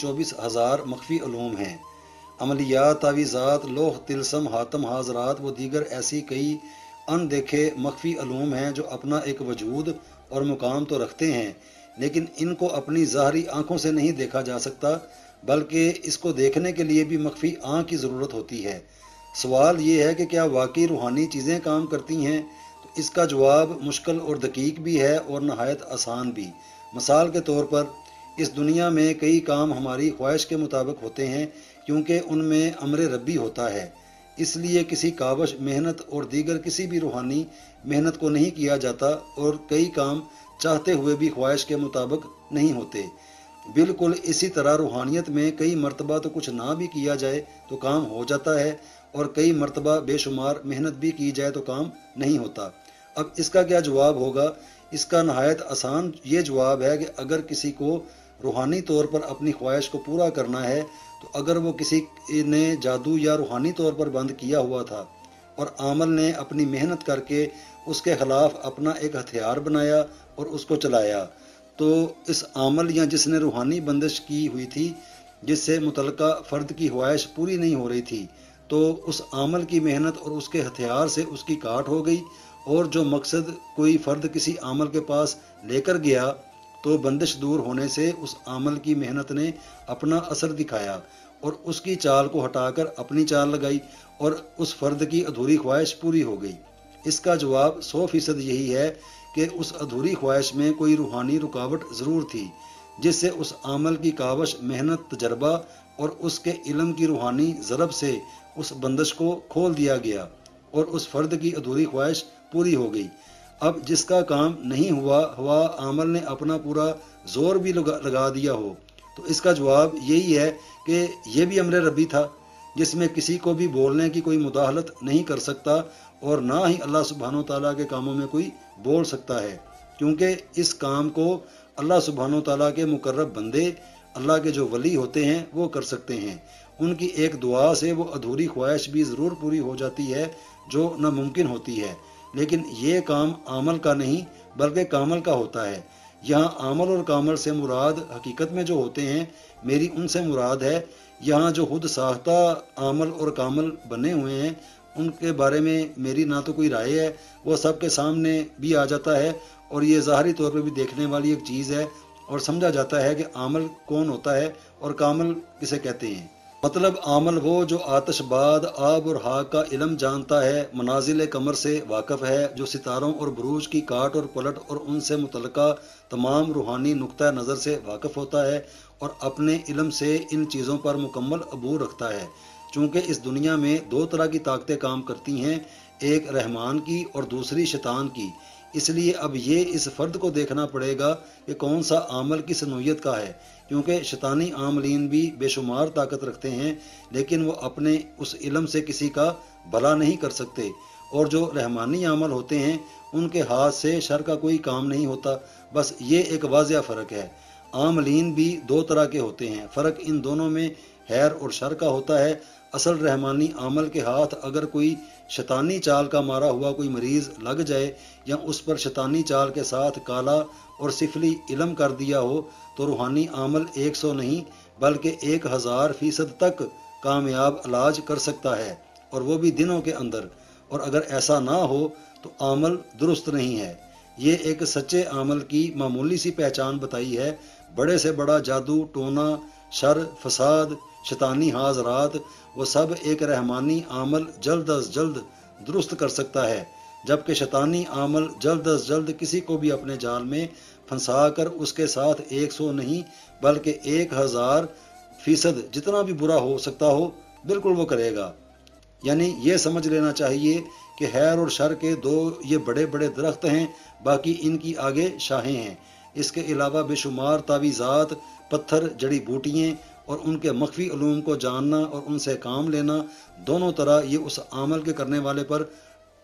چوبیس ہزار مخفی علوم ہیں۔ عملیات تعویزات لوح، تلسم، حاتم، حاضرات و دیگر ایسی کئی ان دیکھے مخفی علوم ہیں جو اپنا ایک وجود اور مقام تو رکھتے ہیں، لیکن ان کو اپنی ظاہری آنکھوں سے نہیں دیکھا جا سکتا، بلکہ اس کو دیکھنے کے لیے بھی مخفی آنکھ کی ضرورت ہوتی ہے۔ سوال یہ ہے کہ کیا واقعی روحانی چیزیں کام کرتی ہیں؟ تو اس کا جواب مشکل اور دقیق بھی ہے اور نہایت آسان بھی۔ مثال کے طور پر اس دنیا میں کئی کام ہماری خواہش کے مطابق ہوتے ہیں، کیونکہ ان میں امر ربی ہوتا ہے۔ اس لیے کسی کاوش، محنت اور دیگر کسی بھی روحانی محنت کو نہیں کیا جاتا اور کئی کام چاہتے ہوئے بھی خواہش کے مطابق نہیں ہوتے۔ بالکل اسی طرح روحانیت میں کئی مرتبہ تو کچھ نہ بھی کیا جائے تو کام ہو جاتا ہے، اور کئی مرتبہ بے شمار محنت بھی کی جائے تو کام نہیں ہوتا۔ اب اس کا کیا جواب ہوگا؟ اس کا نہایت آسان یہ جواب ہے کہ اگر کسی کو روحانی طور پر اپنی خواہش کو پورا کرنا ہے، تو اگر وہ کسی نے جادو یا روحانی طور پر بند کیا ہوا تھا اور عامل نے اپنی محنت کر کے اس کے خلاف اپنا ایک ہتھیار بنایا اور اس کو چلایا، تو اس عامل یا جس نے روحانی بندش کی ہوئی تھی، جس سے متعلقہ فرد کی خواہش پوری نہیں ہو رہی تھی، تو اس عامل کی محنت اور اس کے ہتھیار سے اس کی کاٹ ہو گئی اور جو مقصد کوئی فرد کسی عمل کے پاس لے کر گیا، تو بندش دور ہونے سے اس عمل کی محنت نے اپنا اثر دکھایا اور اس کی چال کو ہٹا کر اپنی چال لگائی اور اس فرد کی ادھوری خواہش پوری ہو گئی۔ اس کا جواب سو فیصد یہی ہے کہ اس ادھوری خواہش میں کوئی روحانی رکاوٹ ضرور تھی، جس سے اس عمل کی کاوش، محنت، تجربہ اور اس کے علم کی روحانی ضرب سے اس بندش کو کھول دیا گیا اور اس فرد کی ادھوری خواہش پوری ہو گئی۔ اب جس کا کام نہیں ہوا ہوا عامل نے اپنا پورا زور بھی لگا دیا ہو۔ تو اس کا جواب یہی ہے کہ یہ بھی امر ربی تھا، جس میں کسی کو بھی بولنے کی کوئی مداحلت نہیں کر سکتا اور نہ ہی اللہ سبحانہ و تعالیٰ کے کاموں میں کوئی بول سکتا ہے۔ کیونکہ اس کام کو اللہ سبحانہ و تعالیٰ کے مقرب بندے، اللہ کے جو ولی ہوتے ہیں، وہ کر سکتے ہیں۔ ان کی ایک دعا سے وہ ادھوری خواہش بھی ضرور پوری ہو جاتی ہے جو ناممکن ہوتی ہے۔ لیکن یہ کام عمل کا نہیں، بلکہ کامل کا ہوتا ہے۔ یہاں عمل اور کامل سے مراد حقیقت میں جو ہوتے ہیں، میری ان سے مراد ہے۔ یہاں جو خود ساختہ عمل اور کامل بنے ہوئے ہیں، ان کے بارے میں میری نہ تو کوئی رائے ہے، وہ سب کے سامنے بھی آ جاتا ہے۔ اور یہ ظاہری طور پہ بھی دیکھنے والی ایک چیز ہے اور سمجھا جاتا ہے کہ عمل کون ہوتا ہے اور کامل کسے کہتے ہیں۔ مطلب عامل وہ جو آتش باد، آب اور ہا کا علم جانتا ہے، منازل کمر سے واقف ہے، جو ستاروں اور بروج کی کاٹ اور پلٹ اور ان سے متعلقہ تمام روحانی نقطۂ نظر سے واقف ہوتا ہے اور اپنے علم سے ان چیزوں پر مکمل عبور رکھتا ہے۔ چونکہ اس دنیا میں دو طرح کی طاقتیں کام کرتی ہیں، ایک رحمان کی اور دوسری شیطان کی۔ اس لیے اب یہ اس فرد کو دیکھنا پڑے گا کہ کون سا عمل کس نوعیت کا ہے، کیونکہ شیطانی عاملین بھی بے شمار طاقت رکھتے ہیں، لیکن وہ اپنے اس علم سے کسی کا بھلا نہیں کر سکتے۔ اور جو رحمانی عمل ہوتے ہیں، ان کے ہاتھ سے شر کا کوئی کام نہیں ہوتا۔ بس یہ ایک واضح فرق ہے۔ عاملین بھی دو طرح کے ہوتے ہیں۔ فرق ان دونوں میں خیر اور شر کا ہوتا ہے، اصل رحمانی عمل کے ہاتھ اگر کوئی شیطانی چال کا مارا ہوا کوئی مریض لگ جائے یا اس پر شیطانی چال کے ساتھ کالا اور سفلی علم کر دیا ہو تو روحانی عمل ایک سو نہیں، بلکہ ایک ہزار فیصد تک کامیاب علاج کر سکتا ہے اور وہ بھی دنوں کے اندر۔ اور اگر ایسا نہ ہو تو عمل درست نہیں ہے۔ یہ ایک سچے عمل کی معمولی سی پہچان بتائی ہے۔ بڑے سے بڑا جادو، ٹونا شر، فساد، شیطانی حاضرات، وہ سب ایک رحمانی عمل جلد از جلد درست کر سکتا ہے، جبکہ شیطانی عمل جلد از جلد کسی کو بھی اپنے جال میں پھنسا کر اس کے ساتھ ایک سو نہیں، بلکہ ایک ہزار فیصد جتنا بھی برا ہو سکتا ہو، بالکل وہ کرے گا۔ یعنی یہ سمجھ لینا چاہیے کہ خیر اور شر کے دو یہ بڑے بڑے درخت ہیں، باقی ان کی آگے شاہیں ہیں۔ اس کے علاوہ بے شمار تعویذات پتھر، جڑی بوٹیاں اور ان کے مخفی علوم کو جاننا اور ان سے کام لینا دونوں طرح یہ اس عمل کے کرنے والے پر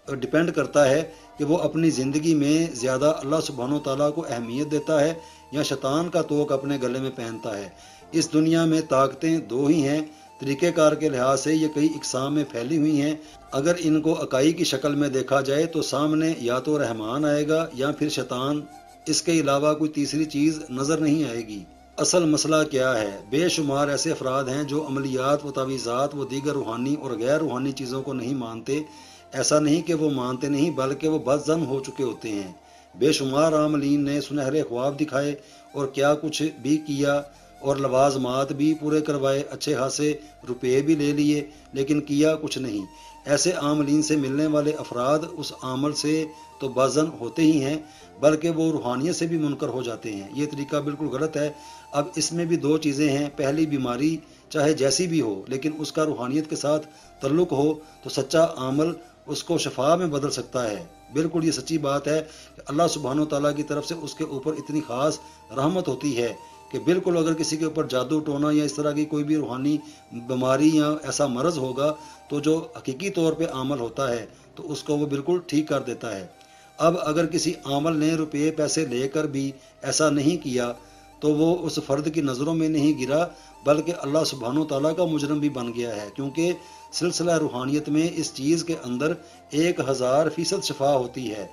ڈپینڈ کرتا ہے کہ وہ اپنی زندگی میں زیادہ اللہ سبحانہ و تعالیٰ کو اہمیت دیتا ہے یا شیطان کا توق اپنے گلے میں پہنتا ہے۔ اس دنیا میں طاقتیں دو ہی ہیں۔ طریقہ کار کے لحاظ سے یہ کئی اقسام میں پھیلی ہوئی ہیں۔ اگر ان کو اکائی کی شکل میں دیکھا جائے تو سامنے یا تو رحمان آئے گا یا پھر شیطان۔ اس کے علاوہ کوئی تیسری چیز نظر نہیں آئے گی۔ اصل مسئلہ کیا ہے؟ بے شمار ایسے افراد ہیں جو عملیات و تعویذات و دیگر روحانی اور غیر روحانی چیزوں کو نہیں مانتے۔ ایسا نہیں کہ وہ مانتے نہیں، بلکہ وہ بد زن ہو چکے ہوتے ہیں۔ بے شمار عاملین نے سنہرے خواب دکھائے اور کیا کچھ بھی کیا اور لوازمات بھی پورے کروائے، اچھے خاصے روپے بھی لے لیے، لیکن کیا کچھ نہیں۔ ایسے عاملین سے ملنے والے افراد اس عمل سے تو بازن ہوتے ہی ہیں، بلکہ وہ روحانیت سے بھی منکر ہو جاتے ہیں۔ یہ طریقہ بالکل غلط ہے۔ اب اس میں بھی دو چیزیں ہیں۔ پہلی بیماری چاہے جیسی بھی ہو، لیکن اس کا روحانیت کے ساتھ تعلق ہو، تو سچا عمل اس کو شفا میں بدل سکتا ہے۔ بالکل یہ سچی بات ہے کہ اللہ سبحانہ و تعالیٰ کی طرف سے اس کے اوپر اتنی خاص رحمت ہوتی ہے۔ کہ بالکل اگر کسی کے اوپر جادو ٹونا یا اس طرح کی کوئی بھی روحانی بیماری یا ایسا مرض ہوگا تو جو حقیقی طور پہ عمل ہوتا ہے، تو اس کو وہ بالکل ٹھیک کر دیتا ہے۔ اب اگر کسی عمل نے روپے، پیسے لے کر بھی ایسا نہیں کیا، تو وہ اس فرد کی نظروں میں نہیں گرا، بلکہ اللہ سبحانہ و تعالیٰ کا مجرم بھی بن گیا ہے۔ کیونکہ سلسلہ روحانیت میں اس چیز کے اندر ایک ہزار فیصد شفا ہوتی ہے۔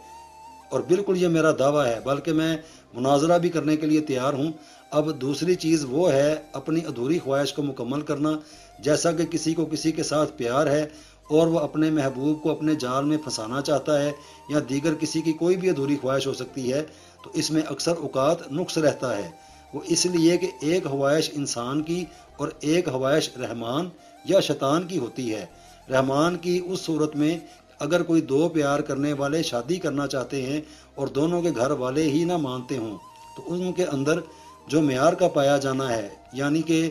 اور بالکل یہ میرا دعویٰ ہے، بلکہ میں مناظرہ بھی کرنے کے لیے تیار ہوں۔ اب دوسری چیز وہ ہے اپنی ادھوری خواہش کو مکمل کرنا، جیسا کہ کسی کو کسی کے ساتھ پیار ہے اور وہ اپنے محبوب کو اپنے جال میں پھنسانا چاہتا ہے یا دیگر کسی کی کوئی بھی ادھوری خواہش ہو سکتی ہے، تو اس میں اکثر اوقات نقص رہتا ہے۔ وہ اس لیے کہ ایک خواہش انسان کی اور ایک خواہش رحمان یا شیطان کی ہوتی ہے۔ رحمان کی اس صورت میں اگر کوئی دو پیار کرنے والے شادی کرنا چاہتے ہیں اور دونوں کے گھر والے ہی نہ مانتے ہوں، تو ان کے اندر جو معیار کا پایا جانا ہے یعنی کہ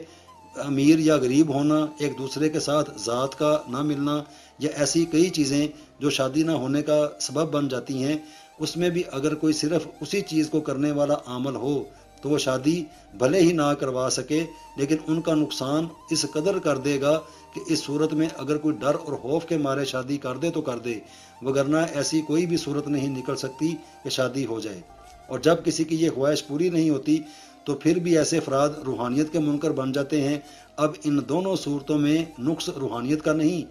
امیر یا غریب ہونا، ایک دوسرے کے ساتھ ذات کا نہ ملنا، یا ایسی کئی چیزیں جو شادی نہ ہونے کا سبب بن جاتی ہیں، اس میں بھی اگر کوئی صرف اسی چیز کو کرنے والا عمل ہو، تو وہ شادی بھلے ہی نہ کروا سکے، لیکن ان کا نقصان اس قدر کر دے گا کہ اس صورت میں اگر کوئی ڈر اور خوف کے مارے شادی کر دے تو کر دے، وگرنہ ایسی کوئی بھی صورت نہیں نکل سکتی کہ شادی ہو جائے۔ اور جب کسی کی یہ خواہش پوری نہیں ہوتی تو پھر بھی ایسے افراد روحانیت کے منکر بن جاتے ہیں۔ اب ان دونوں صورتوں میں نقص روحانیت کا نہیں،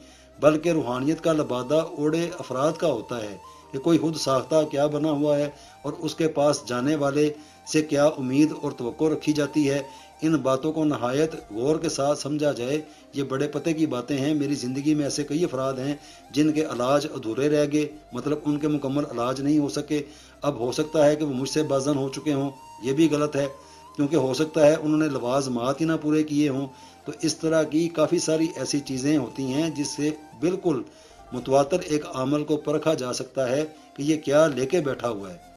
بلکہ روحانیت کا لبادہ اوڑے افراد کا ہوتا ہے کہ کوئی خود ساختہ کیا بنا ہوا ہے اور اس کے پاس جانے والے سے کیا امید اور توقع رکھی جاتی ہے۔ ان باتوں کو نہایت غور کے ساتھ سمجھا جائے۔ یہ بڑے پتے کی باتیں ہیں۔ میری زندگی میں ایسے کئی افراد ہیں جن کے علاج ادھورے رہ گئے مطلب ان کے مکمل علاج نہیں ہو سکے۔ اب ہو سکتا ہے کہ وہ مجھ سے بازن ہو چکے ہوں۔ یہ بھی غلط ہے۔ کیونکہ ہو سکتا ہے انہوں نے لوازمات ہی نہ پورے کیے ہوں۔ تو اس طرح کی کافی ساری ایسی چیزیں ہوتی ہیں جس سے بالکل متواتر ایک عمل کو پرکھا جا سکتا ہے کہ یہ کیا لے کے بیٹھا ہوا ہے۔